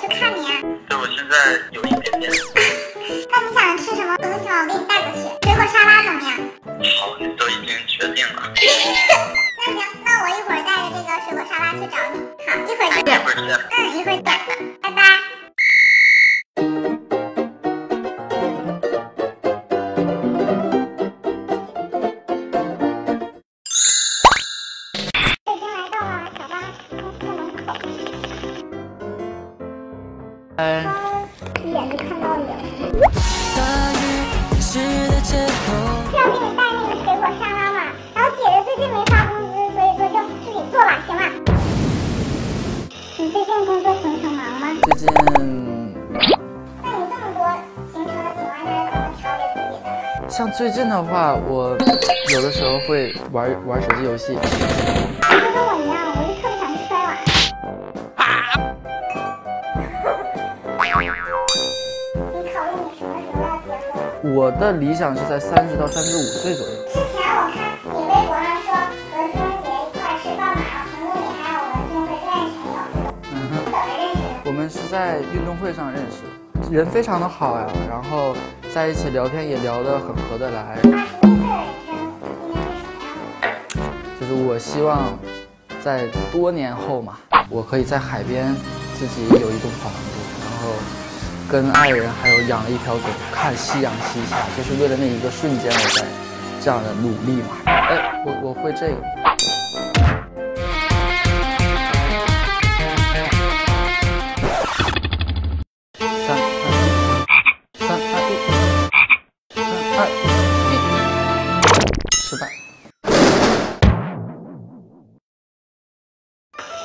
去看你啊。对，我现在有一点点。那你想吃什么东西吗？我给你带过去。水果沙拉怎么样？好，你都已经确定了。那行，那我一会儿带着这个水果沙拉去找你。好，一会儿见。一会儿见。嗯，一会儿见。像最近的话，我有的时候会玩玩手机游戏。你就跟我一样，我就特别想去摔碗。你考虑你什么时候要结婚？我的理想是在三十到三十五岁左右。之前我看你微博上说和孙姐一块儿吃棒马拉松，路里还有我们运动会认识你，嗯哼，怎么认识的？我们是在运动会上认识，人非常的好呀，然后在一起聊天也聊得很合得来。就是我希望在多年后嘛，我可以在海边自己有一栋房子，然后跟爱人还有养了一条狗，看夕阳西下，就是为了那一个瞬间我在这样的努力嘛。哎，我我会这个。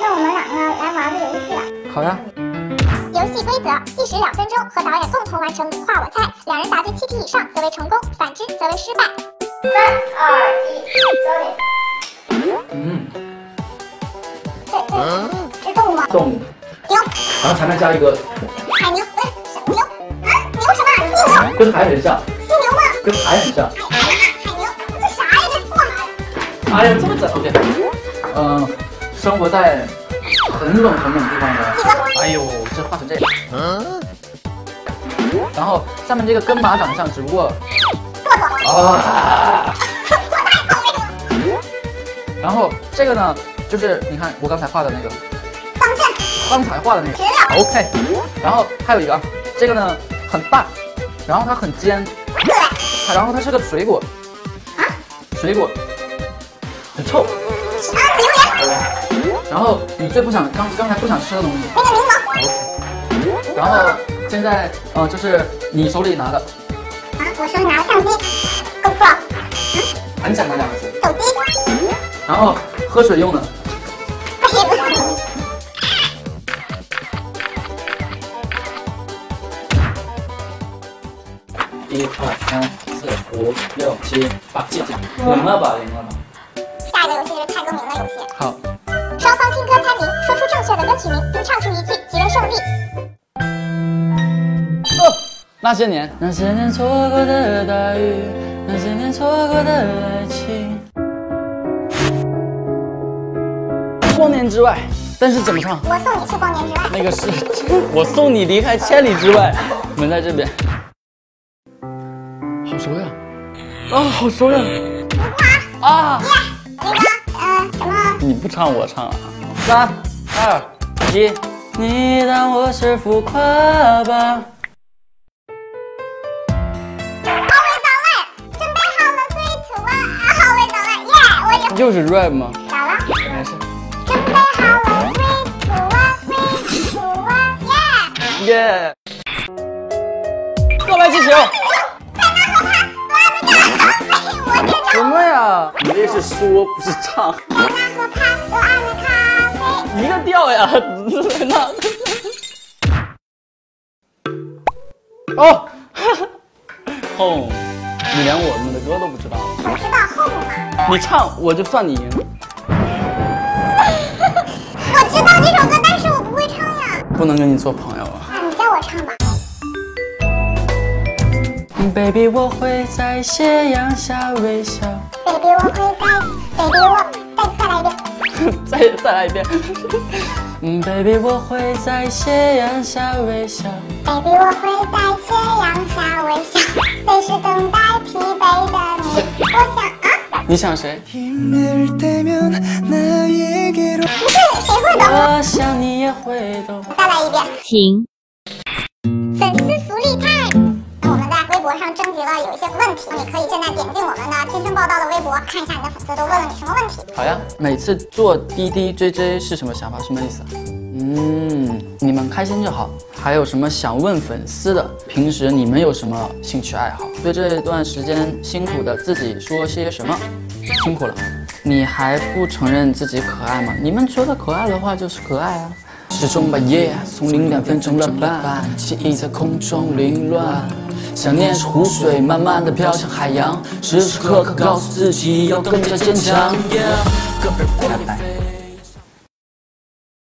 那我们两个来玩个游戏吧。好呀。游戏规则：计时两分钟，和导演共同完成“画我猜”，两人答对七题以上则为成功，反之则为失败。三二一，走你！嗯，这这是动物吗？动物，牛，然后前面加一个，海牛，不是什么牛啊？牛什么？犀牛？跟海很像，犀牛吗？跟海很像。海海海牛？这啥呀？这过马哎呀，这么整，OK。嗯，生活在很冷很冷地方的。哎呦，这画成这样。嗯。然后下面这个跟马长相，只不过，啊。我太了。然后这个呢，就是你看我刚才画的那个，刚才画的那个，，OK。然后还有一个，这个呢很大，然后它很尖，它然后它是个水果，啊，水果，很臭。啊，榴莲，然后你最不想刚刚才不想吃的东西。那个柠檬，然后现在呃就是你手里拿的，啊，我手里拿的相机，GoPro，很简单两个字。手机，然后喝水用的，杯子，一二三四五六七八，记记，赢了吧，赢了吧。下一个游戏是猜歌名的游戏，好，那些年，那些年错过的大雨，那些年错过的爱情。光年之外，但是怎么唱？我送你去光年之外。那个是 我送你离开千里之外。我们在这边，好熟呀！啊，好熟呀！啊！那个，呃，什么？你不唱我唱啊！三二一，你当我是浮夸吧？就是 rap 吗？咋了？没事。准备好了，three two one，three two one，耶！耶！告白什么呀？你这是说不是唱，的咖啡。一个调呀，那。哦，哦，你连我们的歌都不知道，你唱我就算你赢。我知道这首歌，但是我不会唱呀。不能跟你做朋友啊。那你教我唱吧。Baby，我会在斜阳下微笑。Baby，我会在，Baby，我再再来一遍。再再来一遍。嗯，Baby，我会在斜阳下微笑。Baby，我会在斜阳下微笑。随时等待疲惫的你，我想。你想谁？不是，谁会懂？再来一遍。停。粉丝福利派。我们在微博上征集了有一些问题，你可以现在点进我们的天天报道的微博，看一下你的粉丝都问了你什么问题。好呀，每次做滴滴、追追是什么想法？什么意思啊？嗯，你们开心就好。还有什么想问粉丝的？平时你们有什么兴趣爱好？对这段时间辛苦的自己说些什么？辛苦了。你还不承认自己可爱吗？你们觉得可爱的话就是可爱啊。时钟把夜从零点分成了半，记忆在空中凌乱。想念是湖水，慢慢的飘向海洋，时时刻刻告诉自己要更加坚强。拜拜。